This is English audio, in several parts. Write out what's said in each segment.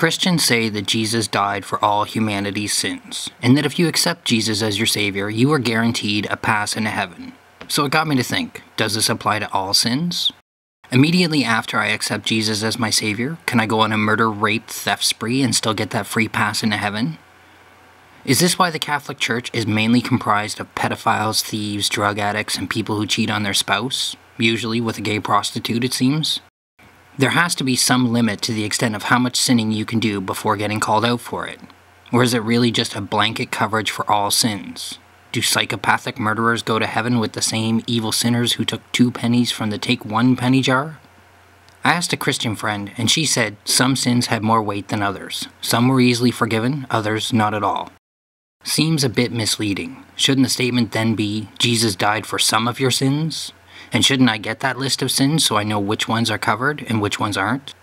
Christians say that Jesus died for all humanity's sins, and that if you accept Jesus as your Savior, you are guaranteed a pass into heaven. So it got me to think does this apply to all sins? Immediately after I accept Jesus as my Savior, can I go on a murder, rape, theft spree and still get that free pass into heaven? Is this why the Catholic Church is mainly comprised of pedophiles, thieves, drug addicts, and people who cheat on their spouse? Usually with a gay prostitute, it seems? There has to be some limit to the extent of how much sinning you can do before getting called out for it. Or is it really just a blanket coverage for all sins? Do psychopathic murderers go to heaven with the same evil sinners who took two pennies from the take one penny jar? I asked a Christian friend, and she said some sins had more weight than others. Some were easily forgiven, others not at all. Seems a bit misleading. Shouldn't the statement then be, Jesus died for some of your sins? And shouldn't I get that list of sins so I know which ones are covered and which ones aren't?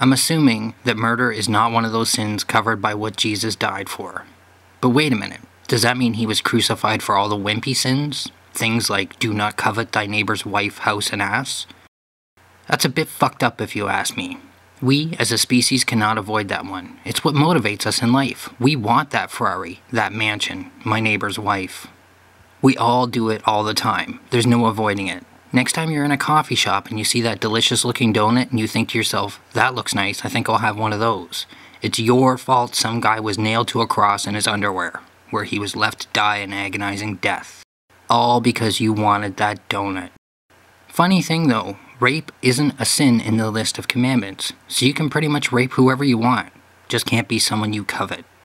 I'm assuming that murder is not one of those sins covered by what Jesus died for. But wait a minute. Does that mean he was crucified for all the wimpy sins? Things like do not covet thy neighbor's wife, house, and ass? That's a bit fucked up if you ask me. We, as a species, cannot avoid that one. It's what motivates us in life. We want that Ferrari, that mansion, my neighbor's wife. We all do it all the time. There's no avoiding it. Next time you're in a coffee shop and you see that delicious looking donut and you think to yourself, that looks nice, I think I'll have one of those. It's your fault some guy was nailed to a cross in his underwear where he was left to die an agonizing death. All because you wanted that donut. Funny thing though, rape isn't a sin in the list of commandments, so you can pretty much rape whoever you want, just can't be someone you covet.